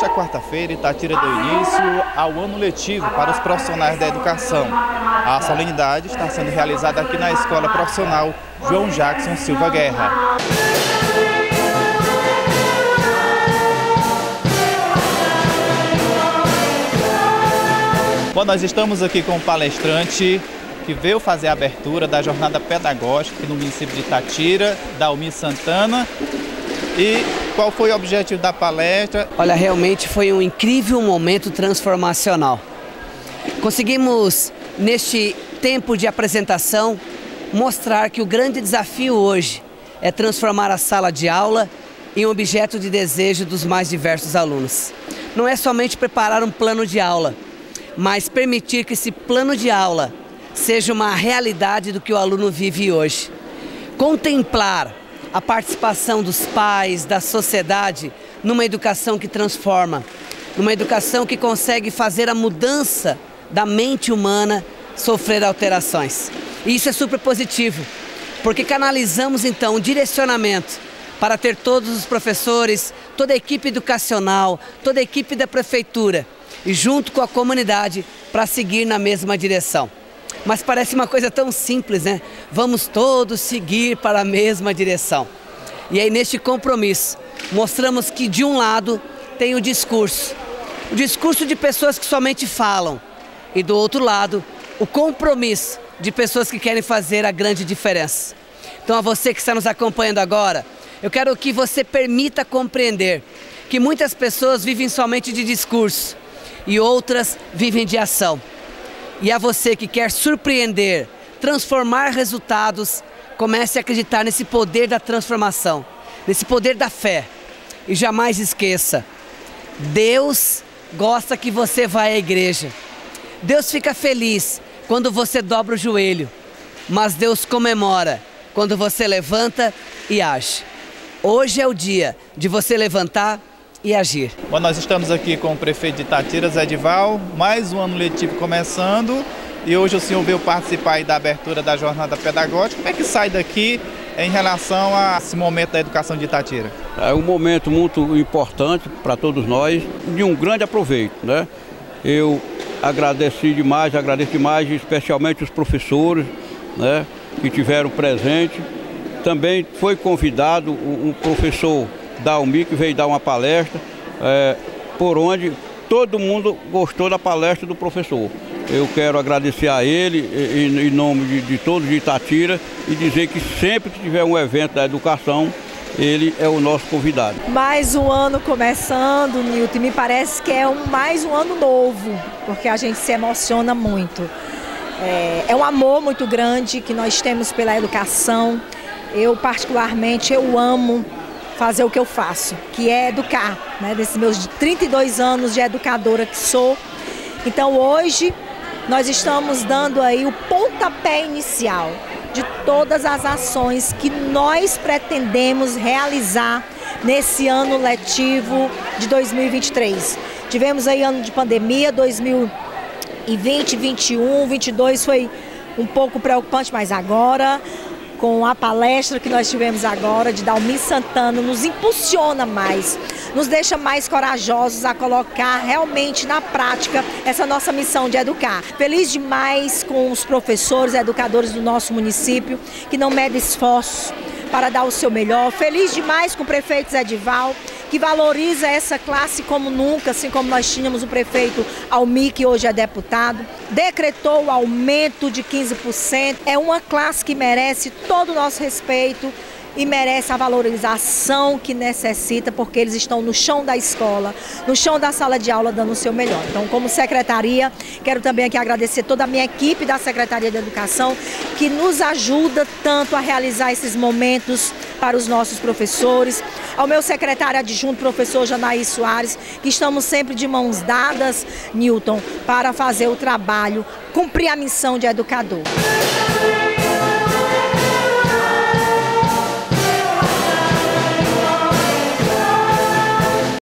Nesta quarta-feira, Itatira deu início ao ano letivo para os profissionais da educação. A solenidade está sendo realizada aqui na Escola Profissional João Jackson Silva Guerra. Bom, nós estamos aqui com o palestrante que veio fazer a abertura da jornada pedagógica no município de Itatira, Dalmi Santana. E qual foi o objetivo da palestra? Olha, realmente foi um incrível momento transformacional. Conseguimos, neste tempo de apresentação, mostrar que o grande desafio hoje é transformar a sala de aula em um objeto de desejo dos mais diversos alunos. Não é somente preparar um plano de aula, mas permitir que esse plano de aula seja uma realidade do que o aluno vive hoje. Contemplar a participação dos pais, da sociedade, numa educação que transforma, numa educação que consegue fazer a mudança da mente humana sofrer alterações. E isso é super positivo, porque canalizamos então um direcionamento para ter todos os professores, toda a equipe educacional, toda a equipe da prefeitura e junto com a comunidade para seguir na mesma direção. Mas parece uma coisa tão simples, né? Vamos todos seguir para a mesma direção. E aí, neste compromisso, mostramos que de um lado tem o discurso, o discurso de pessoas que somente falam, e do outro lado, o compromisso de pessoas que querem fazer a grande diferença. Então, a você que está nos acompanhando agora, eu quero que você permita compreender que muitas pessoas vivem somente de discurso e outras vivem de ação. E a você que quer surpreender, transformar resultados, comece a acreditar nesse poder da transformação, nesse poder da fé. E jamais esqueça: Deus gosta que você vá à igreja. Deus fica feliz quando você dobra o joelho, mas Deus comemora quando você levanta e age. Hoje é o dia de você levantar e agir. Bom, nós estamos aqui com o prefeito de Itatiras, Edival, mais um ano letivo começando e hoje o senhor veio participar da abertura da jornada pedagógica. Como é que sai daqui em relação a esse momento da educação de Itatira? É um momento muito importante para todos nós, de um grande aproveito, né? Eu agradeci demais, agradeço demais, especialmente os professores, né, que tiveram presente. Também foi convidado um professor da UMI que veio dar uma palestra, é, por onde todo mundo gostou da palestra do professor. Eu quero agradecer a ele, em, em nome de, de todos de Itatira, e dizer que sempre que tiver um evento da educação, ele é o nosso convidado. Mais um ano começando, Nilton, me parece que é um, mais um ano novo, porque a gente se emociona muito. É, é um amor muito grande que nós temos pela educação. Eu, particularmente, eu amo fazer o que eu faço, que é educar, né? Desses meus 32 anos de educadora que sou. Então hoje nós estamos dando aí o pontapé inicial de todas as ações que nós pretendemos realizar nesse ano letivo de 2023. Tivemos aí ano de pandemia, 2020, 21, 22 foi um pouco preocupante, mas agora com a palestra que nós tivemos agora de Dalmi Santana, nos impulsiona mais, nos deixa mais corajosos a colocar realmente na prática essa nossa missão de educar. Feliz demais com os professores, educadores do nosso município, que não medem esforços para dar o seu melhor. Feliz demais com o prefeito Zé Dival, que valoriza essa classe como nunca, assim como nós tínhamos o prefeito Almi, que hoje é deputado, decretou o aumento de 15%. É uma classe que merece todo o nosso respeito e merece a valorização que necessita, porque eles estão no chão da escola, no chão da sala de aula, dando o seu melhor. Então, como secretaria, quero também aqui agradecer toda a minha equipe da Secretaria de Educação, que nos ajuda tanto a realizar esses momentos para os nossos professores, ao meu secretário adjunto, professor Janaí Soares, que estamos sempre de mãos dadas, Newton, para fazer o trabalho, cumprir a missão de educador.